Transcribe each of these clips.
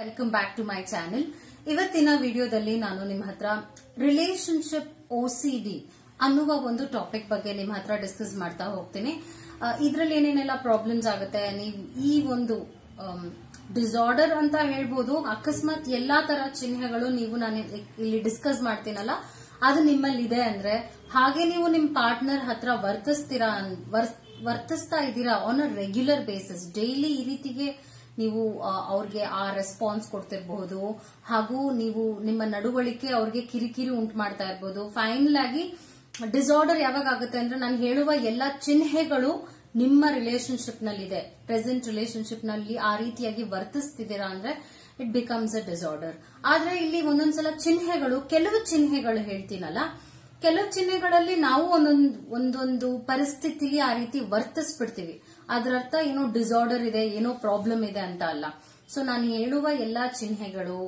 Welcome back to my channel ಇವತ್ತಿನ ವಿಡಿಯೋದಲ್ಲಿ ನಾನು ನಿಮ್ಮ ಹತ್ರ ರಿಲೇಶನ್ಶಿಪ್ ಡಿ ಅನ್ನುವ ಒಂದು ಟಾಪಿಕ್ ಬಗ್ಗೆ ನಿಮ್ಮ ಹತ್ರ ಡಿಸ್ಕಸ್ ಮಾಡ್ತಾ ಹೋಗ್ತೀನಿ. ಇದರಲ್ಲಿ ಏನೇನೆಲ್ಲ ಪ್ರಾಬ್ಲಮ್ಸ್ ಆಗುತ್ತೆ, ನೀವು ಈ ಒಂದು ಡಿಸಾರ್ಡರ್ ಅಂತ ಹೇಳ್ಬೋದು, ಅಕಸ್ಮಾತ್ ಎಲ್ಲಾ ತರ ಚಿಹ್ನೆಗಳು ನೀವು ನಾನು ಇಲ್ಲಿ ಡಿಸ್ಕಸ್ ಮಾಡ್ತೀನಲ್ಲ, ಅದು ನಿಮ್ಮಲ್ಲಿ ಇದೆ ಅಂದ್ರೆ, ಹಾಗೆ ನೀವು ನಿಮ್ ಪಾರ್ಟ್ನರ್ ಹತ್ರ ವರ್ತಿಸ್ತೀರಾ ವರ್ತಿಸ್ತಾ ಇದ್ದೀರಾ on a regular basis daily ಈ ರೀತಿಗೆ ನೀವು ಅವ್ರಿಗೆ ಆ ರೆಸ್ಪಾನ್ಸ್ ಕೊಡ್ತಿರಬಹುದು ಹಾಗೂ ನೀವು ನಿಮ್ಮ ನಡುವಳಿಕೆ ಅವ್ರಿಗೆ ಕಿರಿಕಿರಿ ಉಂಟು ಮಾಡ್ತಾ ಇರ್ಬೋದು. ಫೈನಲ್ ಆಗಿ ಡಿಸಾರ್ಡರ್ ಯಾವಾಗ ಆಗುತ್ತೆ ಅಂದ್ರೆ ನಾನು ಹೇಳುವ ಎಲ್ಲಾ ಚಿಹ್ನೆಗಳು ನಿಮ್ಮ ರಿಲೇಶನ್ಶಿಪ್ನಲ್ಲಿ ಇದೆ ಪ್ರೆಸೆಂಟ್ ರಿಲೇಶನ್ಶಿಪ್ನಲ್ಲಿ ಆ ರೀತಿಯಾಗಿ ವರ್ತಿಸ್ತಿದ್ದೀರಾ ಅಂದ್ರೆ ಇಟ್ ಬಿಕಮ್ಸ್ ಅ ಡಿಸಾರ್ಡರ್ ಆದ್ರೆ ಇಲ್ಲಿ ಒಂದೊಂದ್ಸಲ ಚಿಹ್ನೆಗಳು, ಕೆಲವು ಚಿಹ್ನೆಗಳು ಹೇಳ್ತೀನಲ್ಲ. ಕೆಲವು ಚಿಹ್ನೆಗಳಲ್ಲಿ ನಾವು ಒಂದೊಂದು ಒಂದೊಂದು ಪರಿಸ್ಥಿತಿಲಿ ಆ ರೀತಿ ವರ್ತಿಸ್ಬಿಡ್ತೀವಿ. ಅದರ ಅರ್ಥ ಏನೋ ಡಿಸಾರ್ಡರ್ ಇದೆ, ಏನೋ ಪ್ರಾಬ್ಲಮ್ ಇದೆ ಅಂತ ಅಲ್ಲ. ಸೊ ನಾನು ಹೇಳುವ ಎಲ್ಲಾ ಚಿಹ್ನೆಗಳು,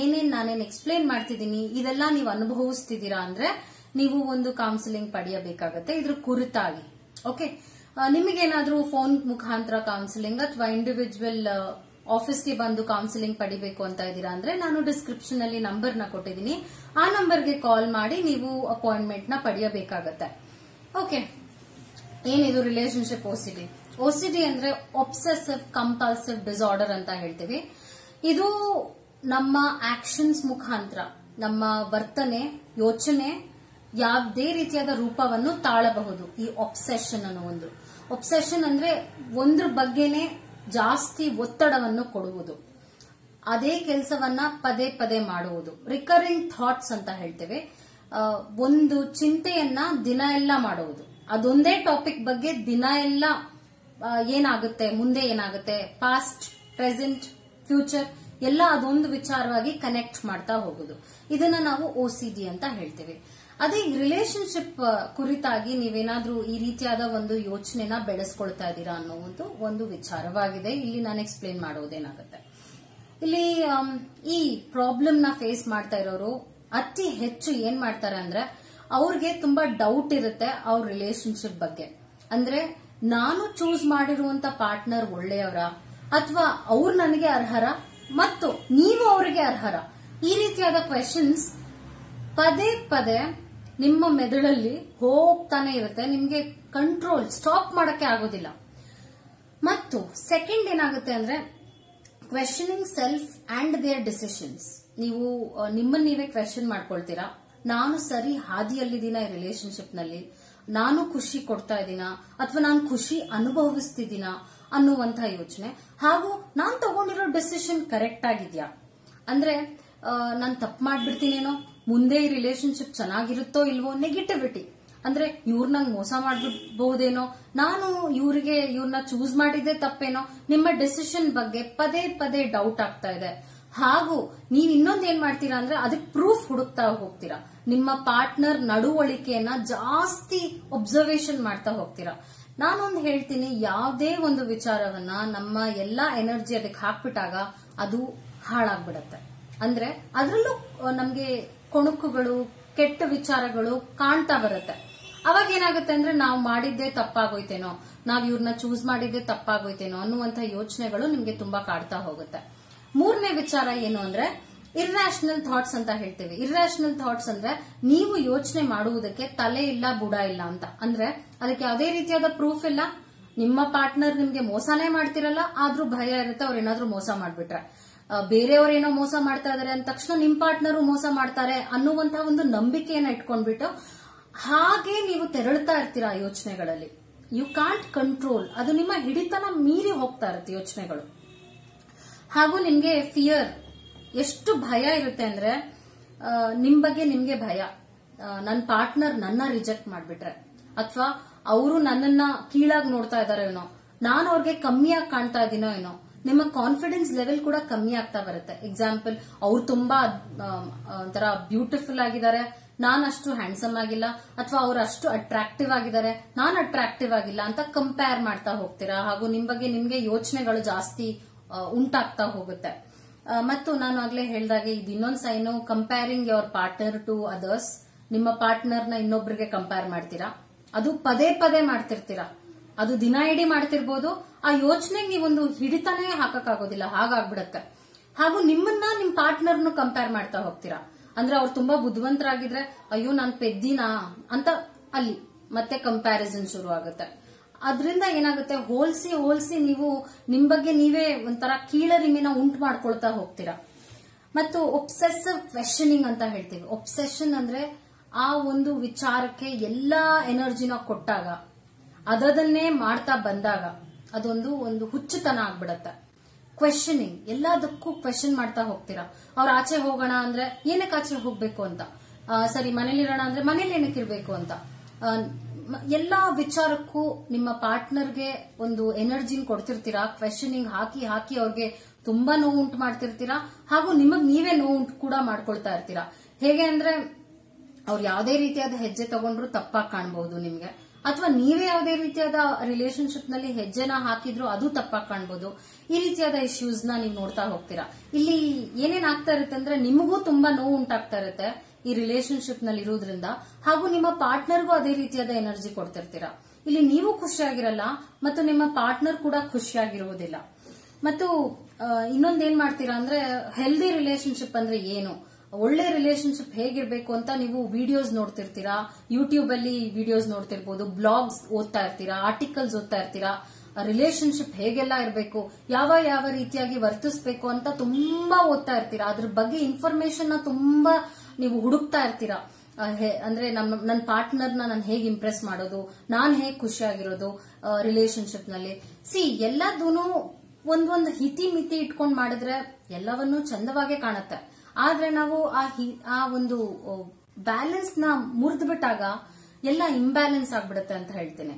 ಏನೇನ್ ನಾನೇನ್ ಎಕ್ಸ್ಪ್ಲೇನ್ ಮಾಡ್ತಿದ್ದೀನಿ, ಇದೆಲ್ಲ ನೀವು ಅನುಭವಿಸ್ತಿದ್ದೀರಾ ಅಂದ್ರೆ ನೀವು ಒಂದು ಕೌನ್ಸಿಲಿಂಗ್ ಪಡೆಯಬೇಕಾಗತ್ತೆ. ಇದ್ರ ಕುರಿತಾಗಿ. ಓಕೆ ನಿಮಗೇನಾದ್ರೂ ಫೋನ್ ಮುಖಾಂತರ ಕೌನ್ಸಿಲಿಂಗ್ ಅಥವಾ ಇಂಡಿವಿಜುವಲ್ ಆಫೀಸ್ಗೆ ಬಂದು ಕೌನ್ಸಿಲಿಂಗ್ ಪಡಿಬೇಕು ಅಂತ ಇದ್ದೀರಾ ಅಂದ್ರೆ ನಾನು ಡಿಸ್ಕ್ರಿಪ್ಷನ್ ಅಲ್ಲಿ ನಂಬರ್ನ ಕೊಟ್ಟಿದ್ದೀನಿ. ಆ ನಂಬರ್ಗೆ ಕಾಲ್ ಮಾಡಿ ನೀವು ಅಪಾಯಿಂಟ್ಮೆಂಟ್ನ ಪಡೆಯಬೇಕಾಗತ್ತೆ. ಓಕೆ ಏನಿದು ರಿಲೇಶನ್ಶಿಪ್ ಓಸಿಡಿ ಓಸಿಡಿ ಅಂದ್ರೆ ಒಬ್ಸೆಸಿವ್ ಕಂಪಲ್ಸಿವ್ ಡಿಸಾರ್ಡರ್ ಅಂತ ಹೇಳ್ತೀವಿ. ಇದು ನಮ್ಮ ಆಕ್ಷನ್ಸ್ ಮುಖಾಂತರ, ನಮ್ಮ ವರ್ತನೆ, ಯೋಚನೆ, ಯಾವುದೇ ರೀತಿಯಾದ ರೂಪವನ್ನು ತಾಳಬಹುದು, ಈ ಒಬ್ಸೆಷನ್ ಅನ್ನೋ ಒಂದು. ಒಬ್ಸೆಷನ್ ಅಂದ್ರೆ ಒಂದ್ರ ಬಗ್ಗೆನೆ ಜಾಸ್ತಿ ಒತ್ತಡವನ್ನು ಕೊಡುವುದು. ಅದೇ ಕೆಲಸವನ್ನ ಪದೇ ಪದೇ ಮಾಡುವುದು. ರಿಕರಿಂಗ್ ಥಾಟ್ಸ್ ಅಂತ ಹೇಳ್ತೇವೆ. ಒಂದು ಚಿಂತೆಯನ್ನ ದಿನ ಎಲ್ಲ ಮಾಡುವುದು. ಅದೊಂದೇ ಟಾಪಿಕ್ ಬಗ್ಗೆ ದಿನ ಎಲ್ಲ ಏನಾಗುತ್ತೆ, ಮುಂದೆ ಏನಾಗುತ್ತೆ ಪಾಸ್ಟ್ ಪ್ರೆಸೆಂಟ್ ಫ್ಯೂಚರ್ ಎಲ್ಲ ಅದೊಂದು ವಿಚಾರವಾಗಿ ಕನೆಕ್ಟ್ ಮಾಡ್ತಾ ಹೋಗುದು. ಇದನ್ನ ನಾವು ಓ ಅಂತ ಹೇಳ್ತೇವೆ. ಅದೇ ರಿಲೇಶನ್ಶಿಪ್ ಕುರಿತಾಗಿ ನೀವೇನಾದ್ರೂ ಈ ರೀತಿಯಾದ ಒಂದು ಯೋಚನೆನ ಬೆಳೆಸ್ಕೊಳ್ತಾ ಇದ್ದೀರಾ ಅನ್ನೋದು ಒಂದು ವಿಚಾರವಾಗಿದೆ. ಇಲ್ಲಿ ನಾನು ಎಕ್ಸ್ಪ್ಲೇನ್ ಮಾಡೋದೇನಾಗುತ್ತೆ. ಇಲ್ಲಿ ಈ ಪ್ರಾಬ್ಲಮ್ನ ಫೇಸ್ ಮಾಡ್ತಾ ಇರೋರು ಅತಿ ಹೆಚ್ಚು ಏನ್ ಮಾಡ್ತಾರೆ ಅಂದ್ರೆ, ಅವ್ರಿಗೆ ತುಂಬಾ ಡೌಟ್ ಇರುತ್ತೆ ಅವ್ರ ರಿಲೇಶನ್ಶಿಪ್ ಬಗ್ಗೆ. ಅಂದ್ರೆ ನಾನು ಚೂಸ್ ಮಾಡಿರುವಂತ ಪಾರ್ಟ್ನರ್ ಒಳ್ಳೆಯವರ ಅಥವಾ ಅವ್ರು ನನಗೆ ಅರ್ಹರ ಮತ್ತು ನೀವು ಅವರಿಗೆ ಅರ್ಹರ? ಈ ರೀತಿಯಾದ ಕ್ವೆಶನ್ಸ್ ಪದೇ ಪದೇ ನಿಮ್ಮ ಮೆದುಳಲ್ಲಿ ಹೋಗ್ತಾನೆ ಇರುತ್ತೆ. ನಿಮ್ಗೆ ಕಂಟ್ರೋಲ್ ಸ್ಟಾಪ್ ಮಾಡಕ್ಕೆ ಆಗೋದಿಲ್ಲ. ಮತ್ತು ಸೆಕೆಂಡ್ ಏನಾಗುತ್ತೆ ಅಂದ್ರೆ questioning self and their decisions ನೀವು ನಿಮ್ಮನ್ನ ನೀವೇ ಕ್ವೆಶನ್ ಮಾಡ್ಕೊಳ್ತೀರಾ? ನಾನು ಸರಿ ಹಾದಿಯಲ್ಲಿದ್ದೀನ ಈ ರಿಲೇಶನ್ಶಿಪ್ನಲ್ಲಿ. ನಾನು ಖುಷಿ ಕೊಡ್ತಾ ಇದ್ದೀನಾ ಅಥವಾ ನಾನು ಖುಷಿ ಅನುಭವಿಸ್ತಿದ್ದೀನಾ ಅನ್ನುವಂತ ಯೋಚನೆ. ಹಾಗೂ ನಾನು ತಗೊಂಡಿರೋ ಡಿಸಿಷನ್ ಕರೆಕ್ಟ್ ಆಗಿದ್ಯಾ? ಅಂದ್ರೆ ನಾನು ತಪ್ಪು ಮಾಡ್ಬಿಡ್ತೀನೇನೋ? ಮುಂದೆ ಈ ರಿಲೇಶನ್ಶಿಪ್ ಚೆನ್ನಾಗಿರುತ್ತೋ ಇಲ್ವೋ? ನೆಗೆಟಿವಿಟಿ ಅಂದ್ರೆ, ಇವ್ರ ನಂಗೆ ಮೋಸ ಮಾಡ್ಬಿಡ್ಬಹುದೇನೋ? ನಾನು ಇವ್ರಿಗೆ ಇವ್ರನ್ನ ಚೂಸ್ ಮಾಡಿದ್ದೆ ತಪ್ಪೇನೋ? ನಿಮ್ಮ ಡೆಸಿಷನ್ ಬಗ್ಗೆ ಪದೇ ಪದೇ ಡೌಟ್ ಆಗ್ತಾ ಇದೆ. ಹಾಗೂ ನೀವ್ ಇನ್ನೊಂದ್ ಏನ್ ಮಾಡ್ತೀರಾ ಅಂದ್ರೆ ಅದಕ್ಕೆ ಪ್ರೂಫ್ ಹುಡುಕ್ತಾ ಹೋಗ್ತೀರಾ. ನಿಮ್ಮ ಪಾರ್ಟ್ನರ್ ನಡವಳಿಕೆಯನ್ನ ಜಾಸ್ತಿ ಒಬ್ಸರ್ವೇಷನ್ ಮಾಡ್ತಾ ಹೋಗ್ತೀರಾ. ನಾನೊಂದು ಹೇಳ್ತೀನಿ, ಯಾವುದೇ ಒಂದು ವಿಚಾರವನ್ನ ನಮ್ಮ ಎಲ್ಲಾ ಎನರ್ಜಿ ಅದಕ್ಕೆ ಹಾಕ್ಬಿಟ್ಟಾಗ ಅದು ಹಾಳಾಗ್ಬಿಡತ್ತೆ. ಅಂದ್ರೆ ಅದರಲ್ಲೂ ನಮ್ಗೆ ಕೊಣುಕುಗಳು, ಕೆಟ್ಟ ವಿಚಾರಗಳು ಕಾಣ್ತಾ ಬರುತ್ತೆ. ಅವಾಗ ಏನಾಗುತ್ತೆ ಅಂದ್ರೆ ನಾವು ಮಾಡಿದ್ದೇ ತಪ್ಪಾಗೋಯ್ತೇನೋ, ನಾವ್ ಇವ್ರನ್ನ ಚೂಸ್ ಮಾಡಿದ್ದೇ ತಪ್ಪಾಗೋಯ್ತೇನೋ ಅನ್ನುವಂತ ಯೋಚನೆಗಳು ನಿಮ್ಗೆ ತುಂಬಾ ಕಾಡ್ತಾ ಹೋಗುತ್ತೆ. ಮೂರನೇ ವಿಚಾರ ಏನು ಅಂದ್ರೆ ಇರ್ರಾಷನಲ್ ಥಾಟ್ಸ್ ಅಂತ ಹೇಳ್ತೇವೆ. ಇರ್ರಾಷನಲ್ ಥಾಟ್ಸ್ ಅಂದ್ರೆ ನೀವು ಯೋಚನೆ ಮಾಡುವುದಕ್ಕೆ ತಲೆ ಇಲ್ಲ, ಬುಡ ಇಲ್ಲ ಅಂತ. ಅಂದ್ರೆ ಅದಕ್ಕೆ ಯಾವುದೇ ರೀತಿಯಾದ ಪ್ರೂಫ್ ಇಲ್ಲ. ನಿಮ್ಮ ಪಾರ್ಟ್ನರ್ ನಿಮ್ಗೆ ಮೋಸನೇ ಮಾಡ್ತಿರಲ್ಲ, ಆದ್ರೂ ಭಯ ಇರುತ್ತೆ, ಅವ್ರ ಏನಾದ್ರೂ ಮೋಸ ಮಾಡ್ಬಿಟ್ರೆ. ಬೇರೆಯವ್ರು ಏನೋ ಮೋಸ ಮಾಡ್ತಾ ಇದಾರೆ ಅಂದ ತಕ್ಷಣ ನಿಮ್ ಪಾರ್ಟ್ನರು ಮೋಸ ಮಾಡ್ತಾರೆ ಅನ್ನುವಂತಹ ಒಂದು ನಂಬಿಕೆಯನ್ನ ಇಟ್ಕೊಂಡ್ಬಿಟ್ಟು ಹಾಗೆ ನೀವು ತೆರಳ್ತಾ ಇರ್ತೀರಾ ಯೋಚನೆಗಳಲ್ಲಿ. ಯು ಕಾಂಟ್ ಕಂಟ್ರೋಲ್ ಅದು ನಿಮ್ಮ ಹಿಡಿತನ ಮೀರಿ ಹೋಗ್ತಾ ಇರುತ್ತೆ ಯೋಚನೆಗಳು. ಹಾಗೂ ನಿಮ್ಗೆ ಫಿಯರ್ ಎಷ್ಟು ಭಯ ಇರುತ್ತೆ ಅಂದ್ರೆ ನಿಮ್ ಬಗ್ಗೆ ನಿಮ್ಗೆ ಭಯ. ನನ್ನ ಪಾರ್ಟ್ನರ್ ನನ್ನ ರಿಜೆಕ್ಟ್ ಮಾಡ್ಬಿಟ್ರೆ. ಅಥವಾ ಅವರು ನನ್ನನ್ನ ಕೀಳಾಗಿ ನೋಡ್ತಾ ಇದಾರೋ ಏನೋ, ನಾನು ಅವ್ರಿಗೆ ಕಮ್ಮಿಯಾಗಿ ಕಾಣ್ತಾ ಇದೀನೋ ಏನೋ, ನಿಮ್ಮ ಕಾನ್ಫಿಡೆನ್ಸ್ ಲೆವೆಲ್ ಕೂಡ ಕಮ್ಮಿ ಆಗ್ತಾ ಬರುತ್ತೆ. ಎಕ್ಸಾಂಪಲ್ ಅವ್ರು ತುಂಬಾ ಒಂಥರ ಬ್ಯೂಟಿಫುಲ್ ಆಗಿದ್ದಾರೆ, ನಾನು ಅಷ್ಟು ಹ್ಯಾಂಡ್ಸಮ್ ಆಗಿಲ್ಲ, ಅಥವಾ ಅವ್ರು ಅಷ್ಟು ಅಟ್ರಾಕ್ಟಿವ್ ಆಗಿದ್ದಾರೆ, ನಾನು ಅಟ್ರಾಕ್ಟಿವ್ ಆಗಿಲ್ಲ ಅಂತ ಕಂಪೇರ್ ಮಾಡ್ತಾ ಹೋಗ್ತೀರಾ? ಹಾಗೂ ನಿಮ್ ಬಗ್ಗೆ ನಿಮ್ಗೆ ಯೋಚನೆಗಳು ಜಾಸ್ತಿ ಉಂಟಾಗ್ತಾ ಹೋಗುತ್ತೆ. ಮತ್ತು ನಾನು ಆಗ್ಲೇ ಹೇಳಿದಾಗೆ ಇದು ಇನ್ನೊಂದು sign comparing your partner to others ನಿಮ್ಮ ಪಾರ್ಟ್ನರ್ನ ಇನ್ನೊಬ್ರಿಗೆ ಕಂಪೇರ್ ಮಾಡ್ತೀರಾ? ಅದು ಪದೇ ಪದೇ ಮಾಡ್ತಿರ್ತೀರಾ? ಅದು ದಿನ ಇಡೀ ಮಾಡ್ತಿರ್ಬೋದು. ಆ ಯೋಚನೆಗೆ ನೀವೊಂದು ಹಿಡಿತಾನೇ ಹಾಕಕ್ಕಾಗೋದಿಲ್ಲ, ಹಾಗಾಗ್ಬಿಡತ್ತೆ. ಹಾಗೂ ನಿಮ್ಮನ್ನ ನಿಮ್ ಪಾರ್ಟ್ನರ್ನು ಕಂಪೇರ್ ಮಾಡ್ತಾ ಹೋಗ್ತೀರಾ? ಅಂದ್ರೆ ಅವ್ರು ತುಂಬಾ ಬುದ್ಧಿವಂತರಾಗಿದ್ರೆ, ಅಯ್ಯೋ, ನಾನ್ ಪೆದ್ದಿನಾ? ಅಂತ ಅಲ್ಲಿ ಮತ್ತೆ ಕಂಪ್ಯಾರಿಸನ್ ಶುರು ಆಗುತ್ತೆ ಅದರಿಂದ ಏನಾಗುತ್ತೆ? ಹೋಲ್ಸಿ ಹೋಲ್ಸಿ ನೀವು ನಿಮ್ ಬಗ್ಗೆ ನೀವೇ ಒಂಥರ ಕೀಳರಿಮೆನ ಉಂಟು ಮಾಡ್ಕೊಳ್ತಾ ಹೋಗ್ತೀರಾ. ಮತ್ತು ಒಬ್ಸೆಸಿವ್ ಕ್ವೆಶನಿಂಗ್ ಅಂತ ಹೇಳ್ತೀವಿ. ಒಬ್ಸೆಷನ್ ಅಂದ್ರೆ ಆ ಒಂದು ವಿಚಾರಕ್ಕೆ ಎಲ್ಲಾ ಎನರ್ಜಿನ ಕೊಟ್ಟಾಗ ಅದನ್ನೇ ಮಾಡ್ತಾ ಬಂದಾಗ ಅದೊಂದು ಒಂದು ಹುಚ್ಚುತನ ಆಗ್ಬಿಡತ್ತೆ. ಕ್ವೆಶನಿಂಗ್ ಎಲ್ಲದಕ್ಕೂ ಕ್ವೆಶನ್ ಮಾಡ್ತಾ ಹೋಗ್ತೀರಾ. ಅವ್ರ ಆಚೆ ಹೋಗೋಣ ಅಂದ್ರೆ ಏನಕ್ಕೆ ಆಚೆ ಹೋಗ್ಬೇಕು ಅಂತ? ಸರಿ ಮನೇಲಿರೋಣ ಅಂದ್ರೆ ಮನೇಲಿ ಏನಕ್ಕೆ ಇರಬೇಕು ಅಂತ? ಎಲ್ಲಾ ವಿಚಾರಕ್ಕೂ ನಿಮ್ಮ ಪಾರ್ಟ್ನರ್ಗೆ ಒಂದು ಎನರ್ಜಿನ ಕೊಡ್ತಿರ್ತೀರಾ? ಕ್ವೆಶನಿಂಗ್ ಹಾಕಿ ಹಾಕಿ ಅವ್ರಿಗೆ ತುಂಬಾ ನೋವು ಉಂಟು ಮಾಡ್ತಿರ್ತೀರಾ? ಹಾಗೂ ನಿಮಗ್ ನೀವೇ ನೋವು ಉಂಟು ಕೂಡ ಮಾಡ್ಕೊಳ್ತಾ ಇರ್ತೀರಾ? ಹೇಗೆ ಅಂದ್ರೆ ಅವ್ರು ಯಾವುದೇ ರೀತಿಯಾದ ಹೆಜ್ಜೆ ತಗೊಂಡ್ರು ತಪ್ಪಾಗಿ ಕಾಣಬಹುದು ನಿಮ್ಗೆ. ಅಥವಾ ನೀವೇ ಯಾವುದೇ ರೀತಿಯಾದ ರಿಲೇಶನ್ಶಿಪ್ನಲ್ಲಿ ಹೆಜ್ಜೆನ ಹಾಕಿದ್ರು ಅದು ತಪ್ಪಾಗಿ ಕಾಣಬಹುದು ಈ ರೀತಿಯಾದ ಇಶ್ಯೂಸ್ನ ನೀವು ನೋಡ್ತಾ ಹೋಗ್ತೀರಾ? ಇಲ್ಲಿ ಏನೇನ್ ಆಗ್ತಾ ಇರುತ್ತೆ ಅಂದ್ರೆ ನಿಮಗೂ ತುಂಬಾ ನೋವು ಉಂಟಾಗ್ತಾ ಇರುತ್ತೆ. ಈ ರಿಲೇಶನ್ಶಿಪ್ನಲ್ಲಿ ಇರೋದ್ರಿಂದ ಹಾಗೂ ನಿಮ್ಮ ಪಾರ್ಟ್ನರ್ಗೂ ಅದೇ ರೀತಿಯಾದ ಎನರ್ಜಿ ಕೊಡ್ತಿರ್ತೀರಾ. ಇಲ್ಲಿ ನೀವು ಖುಷಿಯಾಗಿರಲ್ಲ ಮತ್ತು ನಿಮ್ಮ ಪಾರ್ಟ್ನರ್ ಕೂಡ ಖುಷಿಯಾಗಿರುವುದಿಲ್ಲ. ಮತ್ತು ಇನ್ನೊಂದೇನ್ ಮಾಡ್ತೀರಾ ಅಂದ್ರೆ ಹೆಲ್ದಿ ರಿಲೇಶನ್ಶಿಪ್ ಅಂದ್ರೆ ಏನು? ಒಳ್ಳೆ ರಿಲೇಶನ್ಶಿಪ್ ಹೇಗಿರ್ಬೇಕು ಅಂತ ನೀವು ವಿಡಿಯೋಸ್ ನೋಡ್ತಿರ್ತೀರಾ? ಯೂಟ್ಯೂಬ್ ಅಲ್ಲಿ ವಿಡಿಯೋಸ್ ನೋಡ್ತಿರ್ಬೋದು ಬ್ಲಾಗ್ಸ್ ಓದ್ತಾ ಇರ್ತೀರಾ ಆರ್ಟಿಕಲ್ಸ್ ಓದ್ತಾ ಇರ್ತೀರಾ? ರಿಲೇಶನ್ಶಿಪ್ ಹೇಗೆಲ್ಲ ಇರಬೇಕು? ಯಾವ ಯಾವ ರೀತಿಯಾಗಿ ವರ್ತಿಸಬೇಕು ಅಂತ ತುಂಬಾ ಓದ್ತಾ ಇರ್ತೀರಾ? ಅದ್ರ ಬಗ್ಗೆ ಇನ್ಫಾರ್ಮೇಶನ್ ತುಂಬಾ ನೀವು ಹುಡುಕ್ತಾ ಇರ್ತೀರಾ. ಅಂದ್ರೆ ನಮ್ಮ ನನ್ನ ಪಾರ್ಟ್ನರ್ನ ನಾನು ಹೇಗೆ ಇಂಪ್ರೆಸ್ ಮಾಡೋದು, ನಾನು ಹೇಗೆ ಖುಷಿಯಾಗಿರೋದು ರಿಲೇಶನ್ಶಿಪ್ನಲ್ಲಿ. ಸಿ ಎಲ್ಲದೂ ಒಂದೊಂದು ಹಿತಿ ಮಿತಿ ಇಟ್ಕೊಂಡು ಮಾಡಿದ್ರೆ ಎಲ್ಲವನ್ನೂ ಚಂದವಾಗೇ ಕಾಣುತ್ತೆ. ಆದ್ರೆ ನಾವು ಆ ಆ ಒಂದು ಬ್ಯಾಲೆನ್ಸ್ನ ಮುರಿದು ಬಿಟ್ಟಾಗ ಎಲ್ಲ ಇಂಬ್ಯಾಲೆನ್ಸ್ ಆಗ್ಬಿಡುತ್ತೆ ಅಂತ ಹೇಳ್ತೇನೆ.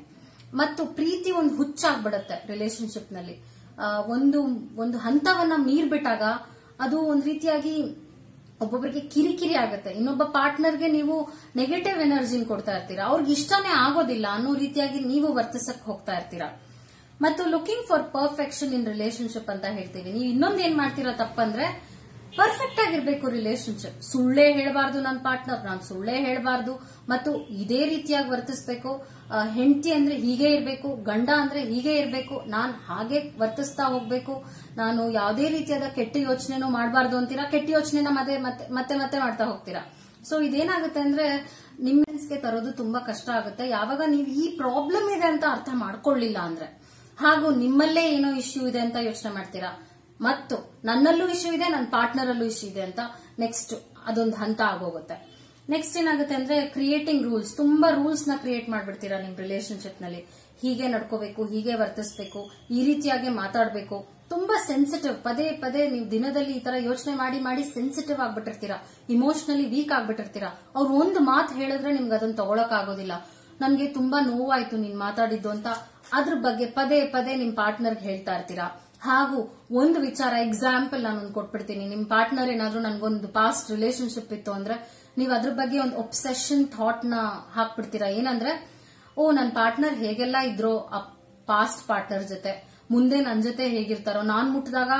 ಮತ್ತು ಪ್ರೀತಿ ಒಂದು ಹುಚ್ಚಾಗ್ಬಿಡತ್ತೆ ರಿಲೇಶನ್ಶಿಪ್ನಲ್ಲಿ. ಒಂದು ಒಂದು ಹಂತವನ್ನ ಮೀರ್ಬಿಟ್ಟಾಗ ಅದು ಒಂದ್ ರೀತಿಯಾಗಿ ಒಬ್ಬೊಬ್ಬರಿಗೆ ಕಿರಿಕಿರಿ ಆಗುತ್ತೆ. ಇನ್ನೊಬ್ಬ ಪಾರ್ಟ್ನರ್ಗೆ ನೀವು ನೆಗೆಟಿವ್ ಎನರ್ಜಿನ ಕೊಡ್ತಾ ಇರ್ತೀರಾ. ಅವ್ರಿಗೆ ಇಷ್ಟನೇ ಆಗೋದಿಲ್ಲ ಅನ್ನೋ ರೀತಿಯಾಗಿ ನೀವು ವರ್ತಿಸಕ್ ಹೋಗ್ತಾ ಇರ್ತೀರಾ. ಮತ್ತು looking for perfection in relationship ಅಂತ ಹೇಳ್ತೀವಿ. ನೀವು ಇನ್ನೊಂದ್ ಏನ್ ಮಾಡ್ತೀರಾ ತಪ್ಪಂದ್ರೆ ಪರ್ಫೆಕ್ಟ್ ಆಗಿರ್ಬೇಕು ರಿಲೇಶನ್ಶಿಪ್ ಸುಳ್ಳೇ ಹೇಳಬಾರ್ದು ನನ್ನ ಪಾರ್ಟ್ನರ್ ನಾನು ಸುಳ್ಳೇ ಹೇಳಬಾರ್ದು. ಮತ್ತು ಇದೇ ರೀತಿಯಾಗಿ ವರ್ತಿಸ್ಬೇಕು. ಹೆಂಡತಿ ಅಂದ್ರೆ ಹೀಗೆ ಇರಬೇಕು, ಗಂಡ ಅಂದ್ರೆ ಹೀಗೆ ಇರಬೇಕು. ನಾನು ಹಾಗೆ ವರ್ತಿಸ್ತಾ ಹೋಗ್ಬೇಕು. ನಾನು ಯಾವುದೇ ರೀತಿಯಾದ ಕೆಟ್ಟ ಯೋಚನೆನೂ ಮಾಡಬಾರ್ದು ಅಂತೀರಾ? ಕೆಟ್ಟ ಯೋಚನೆನ ಮತ್ತೆ ಮತ್ತೆ ಮತ್ತೆ ಮಾಡ್ತಾ ಹೋಗ್ತೀರಾ? ಸೊ ಇದೇನಾಗುತ್ತೆ ಅಂದ್ರೆ ನಿಮ್ಗೆ ತರೋದು ತುಂಬಾ ಕಷ್ಟ ಆಗುತ್ತೆ. ಯಾವಾಗ ನೀವು ಈ ಪ್ರಾಬ್ಲಮ್ ಇದೆ ಅಂತ ಅರ್ಥ ಮಾಡ್ಕೊಳ್ಳಿಲ್ಲ ಅಂದ್ರೆ. ಹಾಗೂ ನಿಮ್ಮಲ್ಲೇ ಏನೋ ಇಶ್ಯೂ ಇದೆ ಅಂತ ಯೋಚನೆ ಮಾಡ್ತೀರಾ? ಮತ್ತು ನನ್ನಲ್ಲೂ ಇಶ್ಯೂ ಇದೆ ನನ್ನ ಪಾರ್ಟ್ನರ್ ಅಲ್ಲೂ ಇಶ್ಯೂ ಇದೆ ಅಂತ ನೆಕ್ಸ್ಟ್ ಅದೊಂದು ಹಂತ ಆಗೋಗುತ್ತೆ. ನೆಕ್ಸ್ಟ್ ಏನಾಗುತ್ತೆ ಅಂದ್ರೆ ಕ್ರಿಯೇಟಿಂಗ್ ರೂಲ್ಸ್ ತುಂಬಾ ರೂಲ್ಸ್ನ ಕ್ರಿಯೇಟ್ ಮಾಡ್ಬಿಡ್ತೀರಾ ನಿಮ್ ರಿಲೇಶನ್ಶಿಪ್ನಲ್ಲಿ. ಹೀಗೆ ನಡ್ಕೋಬೇಕು, ಹೀಗೆ ವರ್ತಿಸ್ಬೇಕು, ಈ ರೀತಿಯಾಗಿ ಮಾತಾಡಬೇಕು. ತುಂಬಾ ಸೆನ್ಸಿಟಿವ್ ಪದೇ ಪದೇ ನೀವು ದಿನದಲ್ಲಿ ಈ ತರ ಯೋಚನೆ ಮಾಡಿ ಮಾಡಿ ಸೆನ್ಸಿಟಿವ್ ಆಗ್ಬಿಟ್ಟಿರ್ತೀರಾ. ಇಮೋಷನಲಿ ವೀಕ್ ಆಗ್ಬಿಟ್ಟಿರ್ತೀರಾ. ಅವ್ರು ಒಂದು ಮಾತು ಹೇಳಿದ್ರೆ ನಿಮ್ಗೆ ಅದನ್ನ ತಗೊಳಕ್ ಆಗೋದಿಲ್ಲ ನನ್ಗೆ ತುಂಬಾ ನೋವಾಯ್ತು ನೀನ್ ಮಾತಾಡಿದ್ದು ಅಂತ. ಅದ್ರ ಬಗ್ಗೆ ಪದೇ ಪದೇ ನಿಮ್ ಪಾರ್ಟ್ನರ್ಗೆ ಹೇಳ್ತಾ ಇರ್ತೀರಾ. ಹಾಗೂ ಒಂದು ವಿಚಾರ ಎಕ್ಸಾಂಪಲ್ ನಾನೊಂದು ಕೊಟ್ಬಿಡ್ತೀನಿ. ನಿಮ್ ಪಾರ್ಟ್ನರ್ ಏನಾದ್ರೂ ನನ್ಗೊಂದು ಪಾಸ್ಟ್ ರಿಲೇಶನ್ಶಿಪ್ ಇತ್ತು ಅಂದ್ರೆ ನೀವು ಅದ್ರ ಬಗ್ಗೆ ಒಂದು ಒಬ್ಸೆಷನ್ ಥಾಟ್ನ ಹಾಕ್ಬಿಡ್ತೀರಾ? ಏನಂದ್ರೆ, ಓ ನನ್ನ ಪಾರ್ಟ್ನರ್ ಹೇಗೆಲ್ಲ ಇದ್ರೋ ಆ ಪಾಸ್ಟ್ ಪಾರ್ಟ್ನರ್ ಜೊತೆ? ಮುಂದೆ ನನ್ನ ಜೊತೆ ಹೇಗಿರ್ತಾರೋ? ನಾನ್ ಮುಟ್ಟಿದಾಗ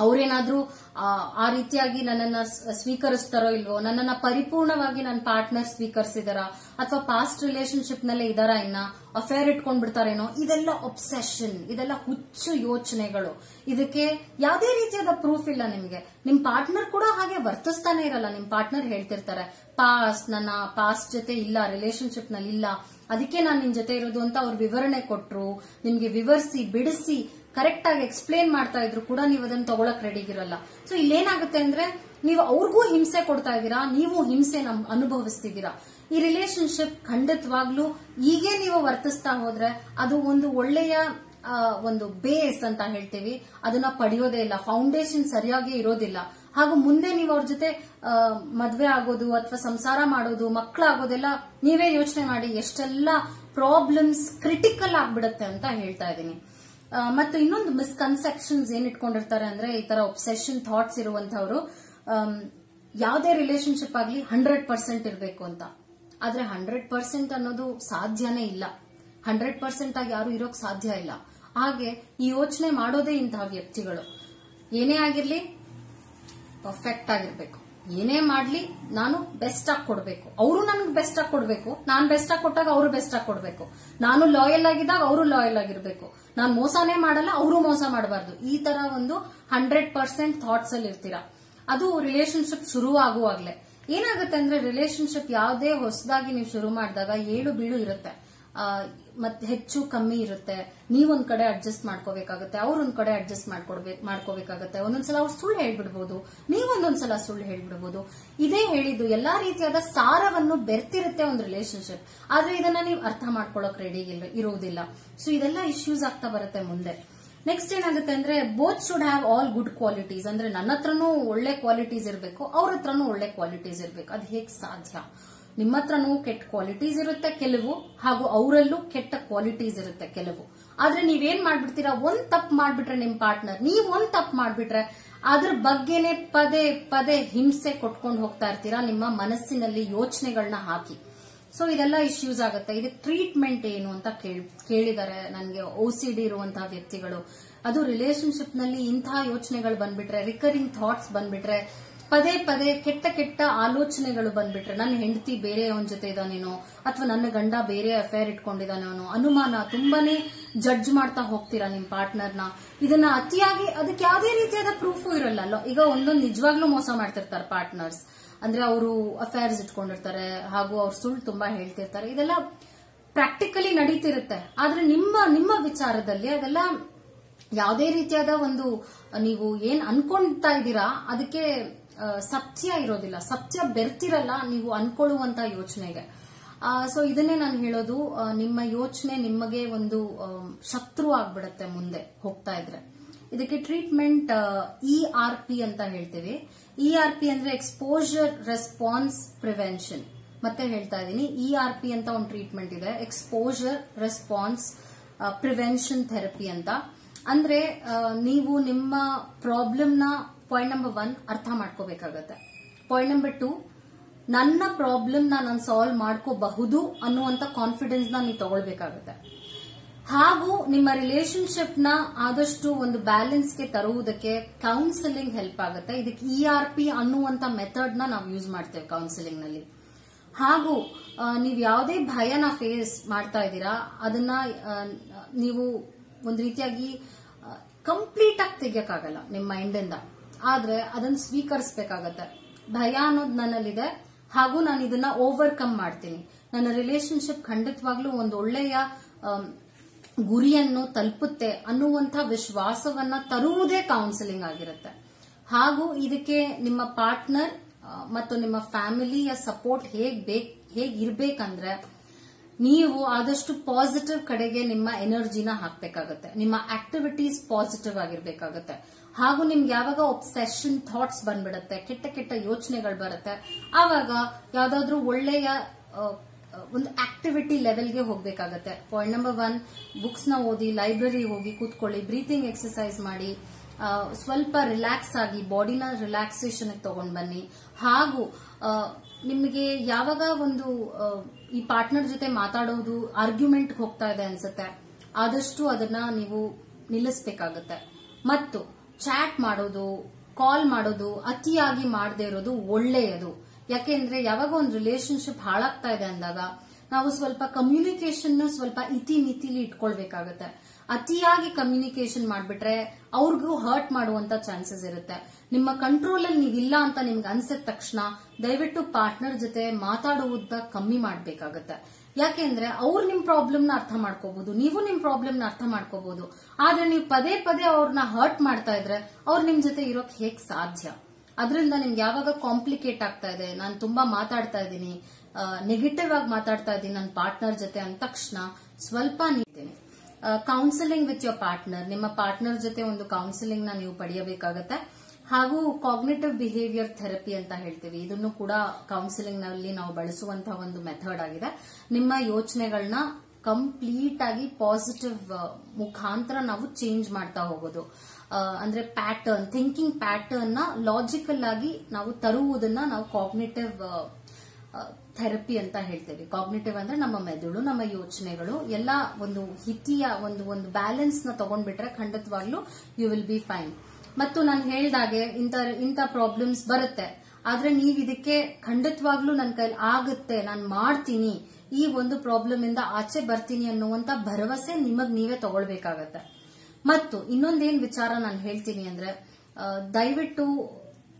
ಅವ್ರೇನಾದ್ರೂ ಆ, ರೀತಿಯಾಗಿ ನನ್ನನ್ನ ಸ್ವೀಕರಿಸ್ತಾರೋ ಇಲ್ವೋ ನನ್ನನ್ನ ಪರಿಪೂರ್ಣವಾಗಿ ನನ್ನ ಪಾರ್ಟ್ನರ್ ಸ್ವೀಕರಿಸಿದಾರ ಅಥವಾ ಪಾಸ್ಟ್ ರಿಲೇಶನ್ಶಿಪ್ನಲ್ಲಿ ಇದಾರ ಇನ್ನ ಅಫೇರ್ ಇಟ್ಕೊಂಡ್ ಬಿಡ್ತಾರೇನೋ ಇದೆಲ್ಲ ಒಬ್ಸೆಷನ್ ಇದೆಲ್ಲ ಹುಚ್ಚು ಯೋಚನೆಗಳು. ಇದಕ್ಕೆ ಯಾವುದೇ ರೀತಿಯಾದ ಪ್ರೂಫ್ ಇಲ್ಲ ನಿಮ್ಗೆ. ನಿಮ್ ಪಾರ್ಟ್ನರ್ ಕೂಡ ಹಾಗೆ ವರ್ತಿಸ್ತಾನೆ ಇರಲ್ಲ ನಿಮ್ ಪಾರ್ಟ್ನರ್ ಹೇಳ್ತಿರ್ತಾರೆ ಪಾಸ್ಟ್ ನನ್ನ ಪಾಸ್ಟ್ ಜೊತೆ ಇಲ್ಲ ರಿಲೇಶನ್ಶಿಪ್ನಲ್ಲಿ ಇಲ್ಲ ಅದಕ್ಕೆ ನಾನು ನಿಮ್ ಜೊತೆ ಇರೋದು ಅಂತ ಅವ್ರು ವಿವರಣೆ ಕೊಟ್ರು ನಿಮ್ಗೆ ವಿವರಿಸಿ ಬಿಡಿಸಿ ಕರೆಕ್ಟ್ ಆಗಿ ಎಕ್ಸ್ಪ್ಲೇನ್ ಮಾಡ್ತಾ ಇದ್ರು ಕೂಡ ನೀವು ಅದನ್ನ ತಗೊಳಕ್ ರೆಡಿಗಿರಲ್ಲ ಸೊ ಇಲ್ಲೇನಾಗುತ್ತೆ ಅಂದ್ರೆ ನೀವು ಅವ್ರಿಗೂ ಹಿಂಸೆ ಕೊಡ್ತಾ ಇದ್ದೀರಾ, ನೀವು ಹಿಂಸೆ ನಮ್ ಅನುಭವಿಸ್ತಿದ್ದೀರಾ. ಈ ರಿಲೇಶನ್ಶಿಪ್ ಖಂಡಿತವಾಗ್ಲೂ ಹೀಗೆ ನೀವು ವರ್ತಿಸ್ತಾ ಹೋದ್ರೆ ಅದು ಒಂದು ಒಳ್ಳೆಯ ಒಂದು ಬೇಸ್ ಅಂತ ಹೇಳ್ತೀವಿ. ಅದನ್ನ ಪಡೆಯೋದೇ ಇಲ್ಲ ಫೌಂಡೇಶನ್ ಸರಿಯಾಗಿ ಇರೋದಿಲ್ಲ. ಹಾಗೂ ಮುಂದೆ ನೀವು ಅವ್ರ ಜೊತೆ ಮದ್ವೆ ಆಗೋದು ಅಥವಾ ಸಂಸಾರ ಮಾಡೋದು ಮಕ್ಕಳಾಗೋದೆಲ್ಲ ನೀವೇ ಯೋಚನೆ ಮಾಡಿ ಎಷ್ಟೆಲ್ಲ ಪ್ರಾಬ್ಲಮ್ಸ್ ಕ್ರಿಟಿಕಲ್ ಆಗ್ಬಿಡುತ್ತೆ ಅಂತ ಹೇಳ್ತಾ ಇದ್ದೀನಿ. ಮತ್ತು ಇನ್ನೊಂದು ಮಿಸ್ಕನ್ಸೆಪ್ಷನ್ಸ್ ಏನ್ ಇಟ್ಕೊಂಡಿರ್ತಾರೆ ಅಂದ್ರೆ ಈ ತರ ಒಬ್ಸೆಷನ್ ಥಾಟ್ಸ್ ಇರುವಂತವ್ರು ಯಾವುದೇ ರಿಲೇಶನ್ಶಿಪ್ ಆಗಲಿ ಹಂಡ್ರೆಡ್ ಪರ್ಸೆಂಟ್ ಇರಬೇಕು ಅಂತ. ಆದ್ರೆ ಹಂಡ್ರೆಡ್ ಪರ್ಸೆಂಟ್ ಅನ್ನೋದು ಸಾಧ್ಯನೇ ಇಲ್ಲ. ಹಂಡ್ರೆಡ್ ಪರ್ಸೆಂಟ್ ಆಗಿ ಯಾರು ಇರೋಕ್ ಸಾಧ್ಯ ಇಲ್ಲ. ಹಾಗೆ ಈ ಯೋಚನೆ ಮಾಡೋದೇ ಇಂತಹ ವ್ಯಕ್ತಿಗಳು. ಏನೇ ಆಗಿರ್ಲಿ ಪರ್ಫೆಕ್ಟ್ ಆಗಿರ್ಬೇಕು. ಏನೇ ಮಾಡ್ಲಿ, ನಾನು ಬೆಸ್ಟ್ ಆಗಿ ಕೊಡ್ಬೇಕು. ಅವರು ನನಗೆ ಬೆಸ್ಟ್ ಆಗಿ ಕೊಡ್ಬೇಕು. ನಾನು ಬೆಸ್ಟ್ ಆಗಿ ಕೊಟ್ಟಾಗ ಅವರು ಬೆಸ್ಟ್ ಆಗಿ ಕೊಡ್ಬೇಕು. ನಾನು ಲಾಯಲ್ ಆಗಿದ್ದಾಗ ಅವರು ಲಾಯಲ್ ಆಗಿರ್ಬೇಕು. ನಾನು ಮೋಸನೇ ಮಾಡಲ್ಲ, ಅವರು ಮೋಸ ಮಾಡಬಾರ್ದು. ಈ ತರ ಒಂದು ಹಂಡ್ರೆಡ್ ಪರ್ಸೆಂಟ್ ಥಾಟ್ಸ್ ಅಲ್ಲಿ ಇರ್ತೀರಾ. ಅದು ರಿಲೇಶನ್ಶಿಪ್ ಶುರು ಆಗುವಾಗ್ಲೆ. ಏನಾಗುತ್ತೆ ಅಂದ್ರೆ ರಿಲೇಶನ್ಶಿಪ್ ಯಾವುದೇ ಹೊಸದಾಗಿ ನೀವು ಶುರು ಮಾಡಿದಾಗ ಏಳು ಬೀಳು ಇರುತ್ತೆ. ಮತ್ತೆ ಹೆಚ್ಚು ಕಮ್ಮಿ ಇರುತ್ತೆ. ನೀವೊಂದ್ ಕಡೆ ಅಡ್ಜಸ್ಟ್ ಮಾಡ್ಕೋಬೇಕಾಗುತ್ತೆ. ಅವ್ರೊಂದ್ ಕಡೆ ಅಡ್ಜಸ್ಟ್ ಮಾಡ್ಕೊಡ್ಬೇಕು ಮಾಡ್ಕೋಬೇಕಾಗುತ್ತೆ. ಒಂದೊಂದ್ಸಲ ಅವ್ರು ಸುಳ್ಳು ಹೇಳ್ಬಿಡ್ಬೋದು. ನೀವೊಂದೊಂದ್ಸಲ ಸುಳ್ಳು ಹೇಳ್ಬಿಡ್ಬೋದು. ಇದೇ ಹೇಳಿದ್ದು ಎಲ್ಲಾ ರೀತಿಯಾದ ಸಾರವನ್ನು ಬೆರ್ತಿರುತ್ತೆ ಒಂದು ರಿಲೇಶನ್ಶಿಪ್ ಆದ್ರೆ ಇದನ್ನ ನೀವು ಅರ್ಥ ಮಾಡ್ಕೊಳಕ್ ರೆಡಿ ಇರುವುದಿಲ್ಲ ಸೊ ಇದೆಲ್ಲ ಇಶ್ಯೂಸ್ ಆಗ್ತಾ ಬರುತ್ತೆ ಮುಂದೆ. ನೆಕ್ಸ್ಟ್ ಏನಾಗುತ್ತೆ ಅಂದ್ರೆ both should have all good qualities ಅಂದ್ರೆ ನನ್ನ ಹತ್ರನೂ ಒಳ್ಳೆ ಕ್ವಾಲಿಟೀಸ್ ಇರಬೇಕು ಅವ್ರ ಹತ್ರನೂ ಒಳ್ಳೆ ಕ್ವಾಲಿಟೀಸ್ ಇರಬೇಕು. ಅದು ಹೇಗ್ ಸಾಧ್ಯ? ನಿಮ್ಮ ಹತ್ರನೂ ಕೆಟ್ಟ ಕ್ವಾಲಿಟೀಸ್ ಇರುತ್ತೆ ಕೆಲವು, ಹಾಗೂ ಅವರಲ್ಲೂ ಕೆಟ್ಟ ಕ್ವಾಲಿಟೀಸ್ ಇರುತ್ತೆ ಕೆಲವು. ಆದ್ರೆ ನೀವೇನ್ ಮಾಡ್ಬಿಡ್ತೀರಾ? ಒಂದ್ ತಪ್ಪು ಮಾಡ್ಬಿಟ್ರೆ ನಿಮ್ ಪಾರ್ಟ್ನರ್ ನೀವ್ ಒಂದ್ ತಪ್ಪು ಮಾಡ್ಬಿಟ್ರೆ ಅದ್ರ ಬಗ್ಗೆನೆ ಪದೇ ಪದೇ ಹಿಂಸೆ ಕೊಟ್ಕೊಂಡು ಹೋಗ್ತಾ ಇರ್ತೀರಾ ನಿಮ್ಮ ಮನಸ್ಸಿನಲ್ಲಿ ಯೋಚನೆಗಳನ್ನ ಹಾಕಿ. ಸೊ ಇದೆಲ್ಲ ಇಶ್ಯೂಸ್ ಆಗುತ್ತೆ. ಇದಕ್ಕೆ ಟ್ರೀಟ್ಮೆಂಟ್ ಏನು ಅಂತ ಕೇಳಿದ್ದಾರೆ ನನಗೆ ಓ ಸಿ ಡಿ ಇರುವಂತಹ ವ್ಯಕ್ತಿಗಳು. ಅದು ರಿಲೇಶನ್ಶಿಪ್ನಲ್ಲಿ ಇಂತಹ ಯೋಚನೆಗಳು ಬಂದ್ಬಿಟ್ರೆ ರಿಕರಿಂಗ್ ಥಾಟ್ಸ್ ಬಂದ್ಬಿಟ್ರೆ ಪದೇ ಪದೇ ಕೆಟ್ಟ ಕೆಟ್ಟ ಆಲೋಚನೆಗಳು ಬಂದ್ಬಿಟ್ರೆ, ನನ್ನ ಹೆಂಡತಿ ಬೇರೆ ಅವನ ಜೊತೆ ಇದ್ದಾನೇನೋ ಅಥವಾ ನನ್ನ ಗಂಡ ಬೇರೆ ಅಫೇರ್ ಇಟ್ಕೊಂಡಿದ್ದಾನೇನೋ ಅನುಮಾನ ತುಂಬಾನೇ ಜಡ್ಜ್ ಮಾಡ್ತಾ ಹೋಗ್ತೀರಾ ನಿಮ್ ಪಾರ್ಟ್ನರ್ನ ಇದನ್ನ ಅತಿಯಾಗಿ, ಅದಕ್ಕೆ ಯಾವುದೇ ರೀತಿಯಾದ ಪ್ರೂಫು ಇರಲ್ಲ. ಅಲ್ಲ ಈಗ ಒಂದೊಂದು ನಿಜವಾಗ್ಲೂ ಮೋಸ ಮಾಡ್ತಿರ್ತಾರೆ ಪಾರ್ಟ್ನರ್ಸ್ ಅಂದ್ರೆ ಅವರು ಅಫೇರ್ಸ್ ಇಟ್ಕೊಂಡಿರ್ತಾರೆ, ಹಾಗೂ ಅವ್ರು ಸುಳ್ಳು ತುಂಬಾ ಹೇಳ್ತಿರ್ತಾರೆ. ಇದೆಲ್ಲ ಪ್ರಾಕ್ಟಿಕಲಿ ನಡೀತಿರುತ್ತೆ. ಆದ್ರೆ ನಿಮ್ಮ ನಿಮ್ಮ ವಿಚಾರದಲ್ಲಿ ಅದೆಲ್ಲ ಯಾವುದೇ ರೀತಿಯಾದ ಒಂದು ನೀವು ಏನ್ ಅನ್ಕೊಂತಾ ಇದ್ದೀರಾ, ಅದಕ್ಕೆ ಸತ್ಯ ಇರೋದಿಲ್ಲ, ಸತ್ಯ ಬೆರ್ತಿರಲ್ಲ ನೀವು ಅನ್ಕೊಳ್ಳುವಂತ ಯೋಚನೆಗೆ ಸೊ ಇದನ್ನೇ ನಾನು ಹೇಳೋದು ನಿಮ್ಮ ಯೋಚನೆ ನಿಮಗೆ ಒಂದು ಶತ್ರು ಆಗ್ಬಿಡತ್ತೆ ಮುಂದೆ ಹೋಗ್ತಾ ಇದ್ರೆ. ಇದಕ್ಕೆ ಟ್ರೀಟ್ಮೆಂಟ್ ಇ ಆರ್ ಪಿ ಅಂತ ಹೇಳ್ತೀವಿ. ಇ ಆರ್ ಪಿ ಅಂದ್ರೆ ಎಕ್ಸ್ಪೋಜರ್ ರೆಸ್ಪಾನ್ಸ್ ಪ್ರಿವೆನ್ಷನ್ ಮತ್ತೆ ಹೇಳ್ತಾ ಇದ್ದೀನಿ ಇ ಆರ್ ಪಿ ಅಂತ ಒಂದು ಟ್ರೀಟ್ಮೆಂಟ್ ಇದೆ ಎಕ್ಸ್ಪೋಜರ್ ರೆಸ್ಪಾನ್ಸ್ ಪ್ರಿವೆನ್ಷನ್ ಥೆರಪಿ ಅಂತ. ಅಂದ್ರೆ ನೀವು ನಿಮ್ಮ ಪ್ರಾಬ್ಲಮ್ನ ಪಾಯಿಂಟ್ ನಂಬರ್ ಒನ್ ಅರ್ಥ ಮಾಡ್ಕೋಬೇಕಾಗತ್ತೆ. ಪಾಯಿಂಟ್ ನಂಬರ್ ಟೂ ನನ್ನ ಪ್ರಾಬ್ಲಮ್ ನಾನು ಸಾಲ್ವ್ ಮಾಡ್ಕೋಬಹುದು ಅನ್ನುವಂತ ಕಾನ್ಫಿಡೆನ್ಸ್ನ ನೀವು ತಗೊಳ್ಬೇಕಾಗತ್ತೆ. ಹಾಗೂ ನಿಮ್ಮ ರಿಲೇಶನ್ಶಿಪ್ನ ಆದಷ್ಟು ಒಂದು ಬ್ಯಾಲೆನ್ಸ್ಗೆ ತರುವುದಕ್ಕೆ ಕೌನ್ಸಿಲಿಂಗ್ ಹೆಲ್ಪ್ ಆಗುತ್ತೆ. ಇದಕ್ಕೆ ಇ ಆರ್ ಪಿ ಅನ್ನುವಂತ ಮೆಥಡ್ನ ನಾವು ಯೂಸ್ ಮಾಡ್ತೇವೆ ಕೌನ್ಸಿಲಿಂಗ್ನಲ್ಲಿ. ಹಾಗೂ ನೀವು ಯಾವುದೇ ಭಯನ ಫೇಸ್ ಮಾಡ್ತಾ ಇದ್ದೀರಾ, ಅದನ್ನ ನೀವು ಒಂದು ರೀತಿಯಾಗಿ ಕಂಪ್ಲೀಟ್ ಆಗಿ ತೆಗಿಯಕ್ಕಾಗಲ್ಲ ನಿಮ್ಮ ಮೈಂಡ್ ಇಂದ. ಆದ್ರೆ ಅದನ್ನ ಸ್ವೀಕರಿಸಬೇಕಾಗತ್ತೆ. ಭಯ ಅನ್ನೋದು ನನ್ನಲ್ಲಿದೆ. ಹಾಗೂ ನಾನು ಇದನ್ನ ಓವರ್ಕಮ್ ಮಾಡ್ತೀನಿ. ನನ್ನ ರಿಲೇಶನ್ಶಿಪ್ ಖಂಡಿತವಾಗ್ಲೂ ಒಂದು ಒಳ್ಳೆಯ ಗುರಿಯನ್ನು ತಲುಪುತ್ತೆ ಅನ್ನುವಂಥ ವಿಶ್ವಾಸವನ್ನ ತರುವುದೇ ಕೌನ್ಸಿಲಿಂಗ್ ಆಗಿರುತ್ತೆ. ಹಾಗೂ ಇದಕ್ಕೆ ನಿಮ್ಮ ಪಾರ್ಟ್ನರ್ ಮತ್ತು ನಿಮ್ಮ ಫ್ಯಾಮಿಲಿಯ ಸಪೋರ್ಟ್ ಹೇಗ್ ಬೇಕ್, ಹೇಗ್ ಇರ್ಬೇಕಂದ್ರೆ ನೀವು ಆದಷ್ಟು ಪಾಸಿಟಿವ್ ಕಡೆಗೆ ನಿಮ್ಮ ಎನರ್ಜಿನ ಹಾಕಬೇಕಾಗತ್ತೆ. ನಿಮ್ಮ ಆಕ್ಟಿವಿಟೀಸ್ ಪಾಸಿಟಿವ್ ಆಗಿರ್ಬೇಕಾಗತ್ತೆ. ಹಾಗೂ ನಿಮ್ಗೆ ಯಾವಾಗ ಒಬ್ಸೆಷನ್ ಥಾಟ್ಸ್ ಬಂದ್ಬಿಡುತ್ತೆ, ಕೆಟ್ಟ ಕೆಟ್ಟ ಯೋಚನೆಗಳು ಬರುತ್ತೆ, ಆವಾಗ ಯಾವ್ದಾದ್ರು ಒಳ್ಳೆಯ ಒಂದು ಆಕ್ಟಿವಿಟಿ ಲೆವೆಲ್ಗೆ ಹೋಗ್ಬೇಕಾಗತ್ತೆ. ಪಾಯಿಂಟ್ ನಂಬರ್ ಒನ್ ಬುಕ್ಸ್ನ ಓದಿ ಲೈಬ್ರರಿ ಹೋಗಿ ಕೂತ್ಕೊಳ್ಳಿ ಬ್ರೀತಿಂಗ್ ಎಕ್ಸರ್ಸೈಸ್ ಮಾಡಿ ಸ್ವಲ್ಪ ರಿಲ್ಯಾಕ್ಸ್ ಆಗಿ ಬಾಡಿನ ರಿಲ್ಯಾಕ್ಸೇಷನ್ ತಗೊಂಡ್ ಬನ್ನಿ. ಹಾಗೂ ನಿಮಗೆ ಯಾವಾಗ ಒಂದು ಈ ಪಾರ್ಟ್ನರ್ ಜೊತೆ ಮಾತಾಡೋದು ಆರ್ಗ್ಯುಮೆಂಟ್ ಹೋಗ್ತಾ ಇದೆ ಅನ್ಸುತ್ತೆ. ಆದಷ್ಟು ಅದನ್ನ ನೀವು ನಿಲ್ಲಿಸಬೇಕಾಗತ್ತೆ. ಮತ್ತು ಚಾಟ್ ಮಾಡೋದು, ಕಾಲ್ ಮಾಡೋದು, ಅತಿಯಾಗಿ ಮಾಡದೇ ಇರೋದು ಒಳ್ಳೆಯದು. ಯಾಕೆಂದ್ರೆ ಯಾವಾಗ ಒಂದು ರಿಲೇಶನ್ಶಿಪ್ ಹಾಳಾಗ್ತಾ ಇದೆ ಅಂದಾಗ ನಾವು ಸ್ವಲ್ಪ ಕಮ್ಯುನಿಕೇಶನ್ ಸ್ವಲ್ಪ ಇತಿ ಮಿತಿಲಿ ಇಟ್ಕೊಳ್ಬೇಕಾಗತ್ತೆ. ಅತಿಯಾಗಿ ಕಮ್ಯುನಿಕೇಶನ್ ಮಾಡ್ಬಿಟ್ರೆ ಅವ್ರಿಗೂ ಹರ್ಟ್ ಮಾಡುವಂತ ಚಾನ್ಸಸ್ ಇರುತ್ತೆ. ನಿಮ್ಮ ಕಂಟ್ರೋಲ್ ಅಲ್ಲಿ ನೀವಿಲ್ಲ ಅಂತ ನಿಮ್ಗೆ ಅನ್ಸಿದ ತಕ್ಷಣ ದಯವಿಟ್ಟು ಪಾರ್ಟ್ನರ್ ಜೊತೆ ಮಾತಾಡುವುದ ಕಮ್ಮಿ ಮಾಡ್ಬೇಕಾಗತ್ತೆ. ಯಾಕೆಂದ್ರೆ ಅವ್ರು ನಿಮ್ ಪ್ರಾಬ್ಲಮ್ನ ಅರ್ಥ ಮಾಡ್ಕೋಬಹುದು ನೀವು ನಿಮ್ ಪ್ರಾಬ್ಲಮ್ನ ಅರ್ಥ ಮಾಡ್ಕೋಬಹುದು ಆದ್ರೆ ನೀವು ಪದೇ ಪದೇ ಅವ್ರನ್ನ ಹರ್ಟ್ ಮಾಡ್ತಾ ಇದ್ರೆ ಅವ್ರು ನಿಮ್ ಜೊತೆ ಇರೋಕ್ ಹೇಗ್ ಸಾಧ್ಯ? ಅದರಿಂದ ನಿಮ್ಗೆ ಯಾವಾಗ ಕಾಂಪ್ಲಿಕೇಟ್ ಆಗ್ತಾ ಇದೆ, ನಾನು ತುಂಬಾ ಮಾತಾಡ್ತಾ ಇದ್ದೀನಿ ನೆಗೆಟಿವ್ ಆಗಿ ಮಾತಾಡ್ತಾ ಇದ್ದೀನಿ ನನ್ನ ಪಾರ್ಟ್ನರ್ ಜೊತೆ ಅಂದ ತಕ್ಷಣ ಸ್ವಲ್ಪ ನೀಡ್ತೀನಿ ಕೌನ್ಸಿಲಿಂಗ್ ವಿತ್ ಯೋರ್ ಪಾರ್ಟ್ನರ್ ನಿಮ್ಮ ಪಾರ್ಟ್ನರ್ ಜೊತೆ ಒಂದು ಕೌನ್ಸಿಲಿಂಗ್ನ ನೀವು ಪಡೆಯಬೇಕಾಗತ್ತೆ. ಹಾಗೂ ಕಾಗ್ನೇಟಿವ್ ಬಿಹೇವಿಯರ್ ಥೆರಪಿ ಅಂತ ಹೇಳ್ತೀವಿ. ಇದನ್ನು ಕೂಡ ಕೌನ್ಸಿಲಿಂಗ್ನಲ್ಲಿ ನಾವು ಬಳಸುವಂತಹ ಒಂದು ಮೆಥಡ್ ಆಗಿದೆ. ನಿಮ್ಮ ಯೋಚನೆಗಳನ್ನ ಕಂಪ್ಲೀಟ್ ಆಗಿ ಪಾಸಿಟಿವ್ ಮುಖಾಂತರ ನಾವು ಚೇಂಜ್ ಮಾಡ್ತಾ ಹೋಗೋದು. ಅಂದ್ರೆ ಪ್ಯಾಟರ್ನ್ ಥಿಂಕಿಂಗ್ ಪ್ಯಾಟರ್ನ್ನ ಲಾಜಿಕಲ್ ಆಗಿ ನಾವು ತರುವುದನ್ನ ನಾವು ಕಾಗ್ನೇಟಿವ್ ಥೆರಪಿ ಅಂತ ಹೇಳ್ತೇವೆ. ಕಾಗ್ನೇಟಿವ್ ಅಂದ್ರೆ ನಮ್ಮ ಮೆದುಳು, ನಮ್ಮ ಯೋಚನೆಗಳು, ಎಲ್ಲ ಒಂದು ಹಿತಿಯ ಒಂದು ಒಂದು ಬ್ಯಾಲೆನ್ಸ್ನ ತಗೊಂಡ್ಬಿಟ್ರೆ ಖಂಡಿತವಾಗ್ಲೂ ಯು ವಿಲ್ ಬಿ ಫೈನ್ ಮತ್ತು ನಾನು ಹೇಳ್ದಾಗೆ ಇಂತ ಇಂಥ ಪ್ರಾಬ್ಲಮ್ಸ್ ಬರುತ್ತೆ. ಆದ್ರೆ ನೀವ್ ಇದಕ್ಕೆ ಖಂಡಿತವಾಗ್ಲೂ ನನ್ನ ಕೈಲಿ ಆಗುತ್ತೆ, ನಾನು ಮಾಡ್ತೀನಿ, ಈ ಒಂದು ಪ್ರಾಬ್ಲಮ್ ಇಂದ ಆಚೆ ಬರ್ತೀನಿ ಅನ್ನುವಂತ ಭರವಸೆ ನಿಮಗ್ ನೀವೇ ತಗೊಳ್ಬೇಕಾಗತ್ತೆ. ಮತ್ತು ಇನ್ನೊಂದೇನ್ ವಿಚಾರ ನಾನು ಹೇಳ್ತೀನಿ ಅಂದ್ರೆ ದಯವಿಟ್ಟು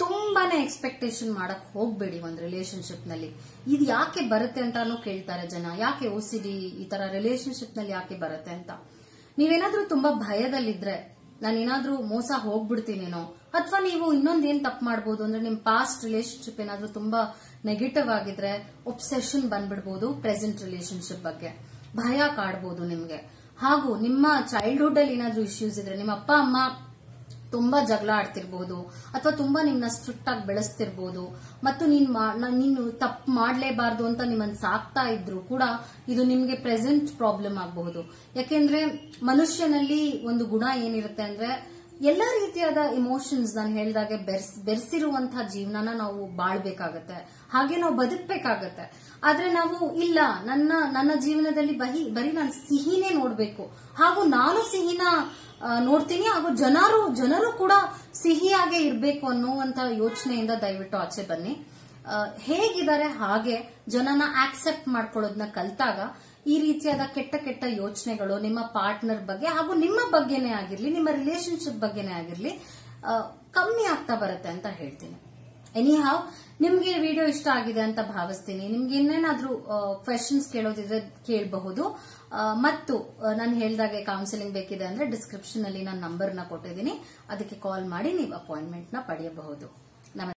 ತುಂಬಾನೇ ಎಕ್ಸ್ಪೆಕ್ಟೇಷನ್ ಮಾಡಕ್ ಹೋಗ್ಬೇಡಿ ಒಂದು ರಿಲೇಶನ್ಶಿಪ್ನಲ್ಲಿ. ಇದು ಯಾಕೆ ಬರುತ್ತೆ ಅಂತಾನು ಕೇಳ್ತಾರೆ ಜನ. ಯಾಕೆ ಓ ಸಿಡಿ ಈ ತರ ರಿಲೇಶನ್ಶಿಪ್ನಲ್ಲಿ ಯಾಕೆ ಬರುತ್ತೆ ಅಂತ. ನೀವೇನಾದ್ರೂ ತುಂಬಾ ಭಯದಲ್ಲಿದ್ರೆ, ನಾನೇನಾದ್ರೂ ಮೋಸ ಹೋಗ್ಬಿಡ್ತೀನೇನೋ, ಅಥವಾ ನೀವು ಇನ್ನೊಂದೇನ್ ತಪ್ಪು ಮಾಡಬಹುದು ಅಂದ್ರೆ ನಿಮ್ ಪಾಸ್ಟ್ ರಿಲೇಶನ್ಶಿಪ್ ಏನಾದ್ರೂ ತುಂಬಾ ನೆಗೆಟಿವ್ ಆಗಿದ್ರೆ ಒಬ್ಸೆಷನ್ ಬಂದ್ಬಿಡ್ಬೋದು ಪ್ರೆಸೆಂಟ್ ರಿಲೇಶನ್ಶಿಪ್ ಬಗ್ಗೆ. ಭಯ ಕಾಡ್ಬೋದು ನಿಮ್ಗೆ. ಹಾಗೂ ನಿಮ್ಮ ಚೈಲ್ಡ್ಹುಡ್ ಅಲ್ಲಿ ಏನಾದ್ರೂ ಇಶ್ಯೂಸ್ ಇದ್ರೆ, ನಿಮ್ಮ ಅಪ್ಪ, ಅಮ್ಮ ತುಂಬಾ ಜಗಳ ಆಡ್ತಿರ್ಬಹುದು ಅಥವಾ ತುಂಬಾ ನಿಮ್ನ ಸ್ಟ್ರಿಕ್ಟ್ ಆಗಿ ಬೆಳೆಸ್ತಿರ್ಬೋದು, ಮತ್ತು ನೀನ್ ನೀನು ತಪ್ಪು ಮಾಡ್ಲೇಬಾರ್ದು ಅಂತ ನಿಮ್ಮನ್ನ ಸಾಕ್ತಾ ಇದ್ರು ಕೂಡ ಇದು ನಿಮ್ಗೆ ಪ್ರೆಸೆಂಟ್ ಪ್ರಾಬ್ಲಮ್ ಆಗಬಹುದು. ಯಾಕೆಂದ್ರೆ ಮನುಷ್ಯನಲ್ಲಿ ಒಂದು ಗುಣ ಏನಿರುತ್ತೆ ಅಂದ್ರೆ ಎಲ್ಲ ರೀತಿಯಾದ ಇಮೋಷನ್ಸ್ ನಾನು ಹೇಳಿದಾಗೆ ಬೆರ್ಸ್ ಬೆರೆಸಿರುವಂತಹ ಜೀವನನ ನಾವು ಬಾಳ್ಬೇಕಾಗತ್ತೆ. ಹಾಗೆ ನಾವು ಬದುಕಬೇಕಾಗತ್ತೆ. ಆದ್ರೆ ನಾವು ಇಲ್ಲ, ನನ್ನ ನನ್ನ ಜೀವನದಲ್ಲಿ ಬಹಿ, ಬರೀ ನಾನು ಸಿಹಿನೇ ನೋಡ್ಬೇಕು. ಹಾಗೂ ನಾನು ಸಿಹಿನ ನೋಡ್ತೀನಿ. ಹಾಗೂ ಜನರು ಜನರು ಕೂಡ ಸಿಹಿಯಾಗೆ ಇರಬೇಕು ಅನ್ನುವಂತ ಯೋಚನೆಯಿಂದ ದಯವಿಟ್ಟು ಆಚೆ ಬನ್ನಿ. ಹೇಗಿದ್ದಾರೆ, ಹಾಗೆ ಜನನ ಆಕ್ಸೆಪ್ಟ್ ಮಾಡ್ಕೊಳ್ಳೋದನ್ನ ಕಲ್ತಾಗ ಈ ರೀತಿಯಾದ ಕೆಟ್ಟ ಕೆಟ್ಟ ಯೋಚನೆಗಳು ನಿಮ್ಮ ಪಾರ್ಟ್ನರ್ ಬಗ್ಗೆ ಹಾಗೂ ನಿಮ್ಮ ಬಗ್ಗೆನೇ ಆಗಿರ್ಲಿ, ನಿಮ್ಮ ರಿಲೇಶನ್ಶಿಪ್ ಬಗ್ಗೆನೇ ಆಗಿರ್ಲಿ ಕಮ್ಮಿ ಆಗ್ತಾ ಬರುತ್ತೆ ಅಂತ ಹೇಳ್ತೀನಿ. ಎನಿ ಹಾವ್ ನಿಮ್ಗೆ ವಿಡಿಯೋ ಇಷ್ಟ ಆಗಿದೆ ಅಂತ ಭಾವಿಸ್ತೀನಿ. ನಿಮ್ಗೆ ಇನ್ನೇನಾದ್ರೂ ಕ್ವೆಶನ್ಸ್ ಕೇಳೋದಿದ್ರೆ ಕೇಳಬಹುದು. ಮತ್ತು ನಾನು ಹೇಳಿದಾಗೆ ಕೌನ್ಸಿಲಿಂಗ್ ಬೇಕಿದೆ ಅಂದ್ರೆ ಡಿಸ್ಕ್ರಿಪ್ಷನ್ ಅಲ್ಲಿ ನಾನು ನಂಬರ್ನ ಕೊಟ್ಟಿದ್ದೀನಿ. ಅದಕ್ಕೆ ಕಾಲ್ ಮಾಡಿ ನೀವು ಅಪಾಯಿಂಟ್ಮೆಂಟ್ನ ಪಡೆಯಬಹುದು.